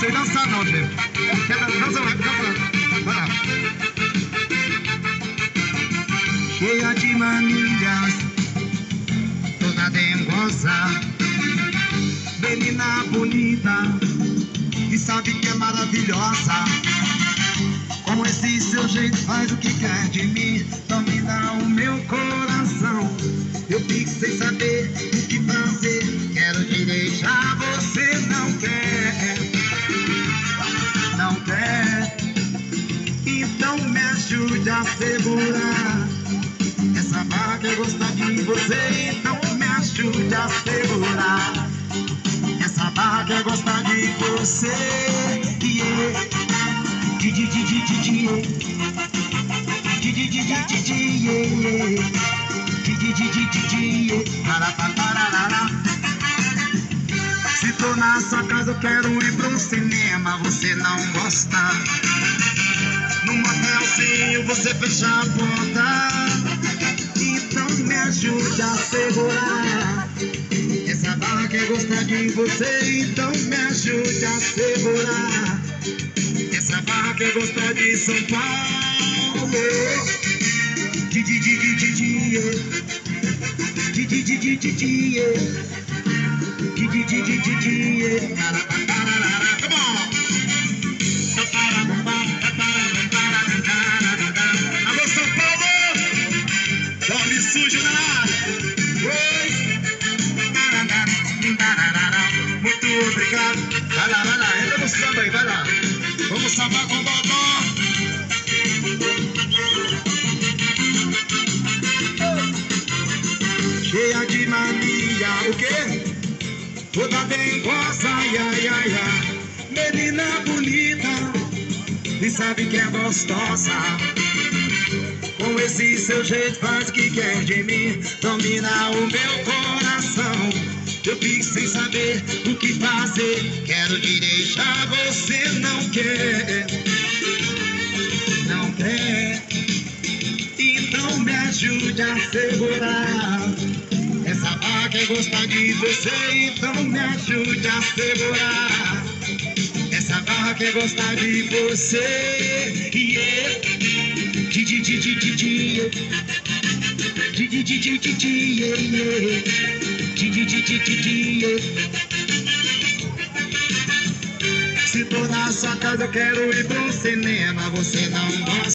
Sei dançar não, dançar? Dança lá, dança lá. Vai lá. Cheia de manias, toda dengosa, menina bonita, e sabe que é maravilhosa. Com esse seu jeito faz o que quer de mim, domina o meu coração. Eu fico sem saber segurar. Essa vaga gosta de você, então me ajude a segurar. Essa vaga gosta de você, yeah. Di di di di di di. Di di di di di di. Di di di di di. Se tô na sua casa eu quero ir pro cinema, você não gosta. Você fecha a porta. Então me ajude a segurar. Essa barra quer gostar de você, então me ajude a segurar. Essa barra quer gostar de São Paulo. Di di di di di di. Di di di di di di. Di di di di di sujo na área! Muito obrigado! Vai lá, vai lá, entra no samba aí, vai lá! Vamos sambar com o Dodó! Cheia de mania, o quê? Toda dengosa, ai, ai, ai, ai. Menina bonita, e sabe que é gostosa. Com esse seu jeito faz o que quer de mim, domina o meu coração. Eu fico sem saber o que fazer, quero te deixar, você não quer, não quer. Então me ajude a segurar. Essa vaca é gostar de você, então me ajude a segurar. Essa barra quer gostar de você. Se tô na sua casa, quero ir pro cinema. Você não gosta.